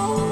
Oh.